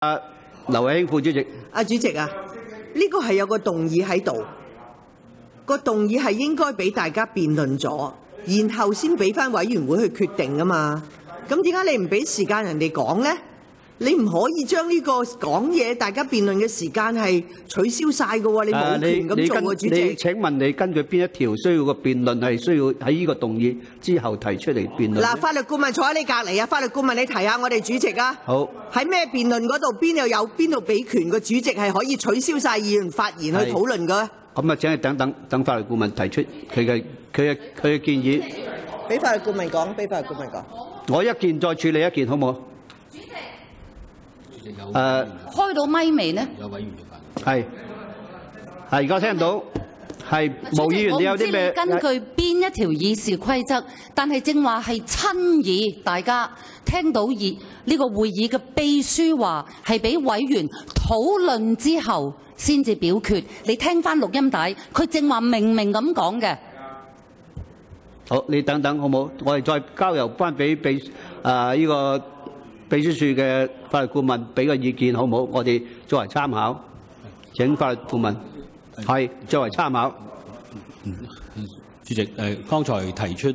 啊，刘伟兴副主席，阿，主席啊，呢个系有个动议喺度，个动议系应该俾大家辩论咗，然后先俾翻委员会去决定噶嘛。咁点解你唔俾时间人哋讲呢？你唔可以將呢個講嘢大家辯論嘅時間係取消晒噶喎，你啊冇權咁做喎，主你席。請問你根據邊一條需要個辯論係需要喺呢個動議之後提出嚟辯論？嗱，法律顧問坐喺你隔離啊，法律顧問你提下我哋主席啊。好，喺咩辯論嗰度邊度有邊度俾權個主席係可以取消晒議員發言去係討論嘅？咁啊，請你等等等法律顧問提出佢嘅佢嘅佢嘅建議，俾法律顧問講，俾法律顧問講。我一件再處理一件，好冇？誒開到咪未呢？係係而家聽到係毛議員，你有啲咩？根據邊一條議事規則，但係正話係親耳，大家聽到議呢個會議嘅秘書話係俾委員討論之後先至表決。你聽翻錄音帶，佢正話明明咁講嘅。好，你等等好冇？我哋再交由翻俾秘誒呢個秘書處嘅法律顧問俾個意見好唔好？我哋作為參考。請法律顧問係作為參考。主席，誒、剛才提出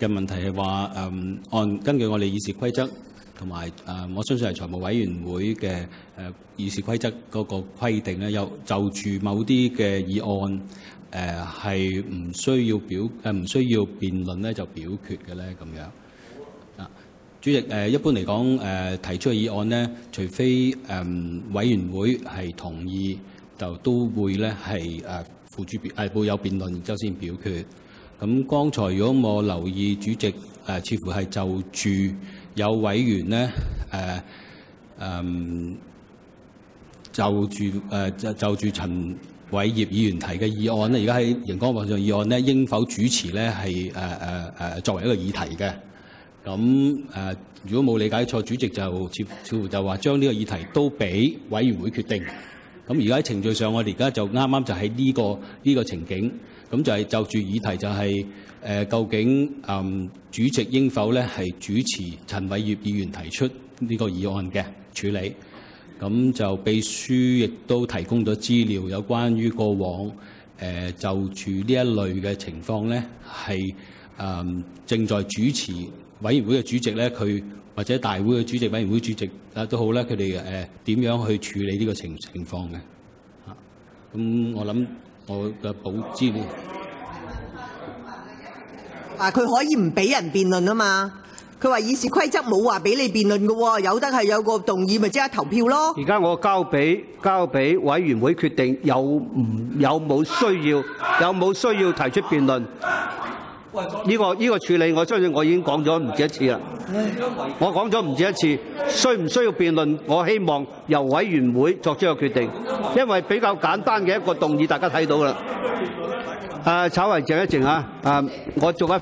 嘅問題係話誒，按根據我哋議事規則同埋誒，我相信係財務委員會嘅誒、議事規則嗰個規定咧，有就住某啲嘅議案誒係唔需要表誒唔、需要辯論咧就表決嘅咧咁樣。啊，主席誒、一般嚟講誒提出嘅議案咧，除非誒、委員會係同意，就都會咧係誒付諸辯誒會有辯論，然之後先表決。咁剛才如果我留意主席誒、似乎係就住有委員咧誒誒就住誒、就就住陳偉業議員提嘅議案咧，而家喺熒光幕上議案咧，應否主持咧係誒誒誒作為一個議題嘅？咁誒、如果冇理解錯，主席就似似乎就話將呢個議題都俾委員會決定。咁而家喺程序上，我哋而家就啱啱就喺呢、個呢、個情景，咁就係就住議題就係、誒究竟嗯主席應否咧係主持陳偉業議員提出呢個議案嘅處理？咁就秘書亦都提供咗資料，有關於過往誒、就住呢一類嘅情況咧，係誒、正在主持委員會嘅主席咧，佢或者大會嘅主席、委員會主席啊都好咧，佢哋誒點樣去處理呢個情情況嘅？嚇，咁我諗我嘅補資料。啊，佢可以唔俾人辯論啊嘛。佢話議事規則冇話俾你辯論嘅喎，有得係有個動議，咪即刻投票咯。而家我交俾交俾委員會決定有唔有冇需要有冇需要提出辯論。呢、個呢、個處理，我相信我已經講咗唔止一次啦。我講咗唔止一次，需唔需要辯論？我希望由委員會作出個決定，因為比較簡單嘅一個動議，大家睇到啦。啊、稍為靜一靜啊！誒、我做一。